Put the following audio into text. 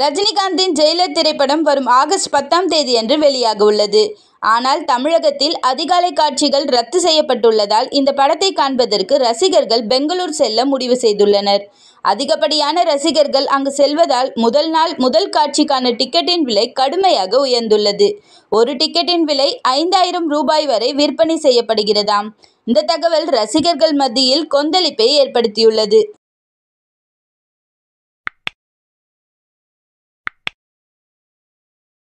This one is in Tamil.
ரஜினிகாந்தின் ஜெயிலர் திரைப்படம் வரும் ஆகஸ்ட் பத்தாம் தேதி என்று வெளியாக உள்ளது. ஆனால் தமிழகத்தில் அதிகாலை காட்சிகள் ரத்து செய்யப்பட்டுள்ளதால் இந்த படத்தை காண்பதற்கு ரசிகர்கள் பெங்களூர் செல்ல முடிவு செய்துள்ளனர். அதிகப்படியான ரசிகர்கள் அங்கு செல்வதால் முதல் நாள் முதல் காட்சிக்கான டிக்கெட்டின் விலை கடுமையாக உயர்ந்துள்ளது. ஒரு டிக்கெட்டின் விலை ஐந்தாயிரம் ரூபாய் வரை விற்பனை செய்யப்படுகிறதாம். இந்த தகவல் ரசிகர்கள் மத்தியில் கொந்தளிப்பை ஏற்படுத்தியுள்ளது.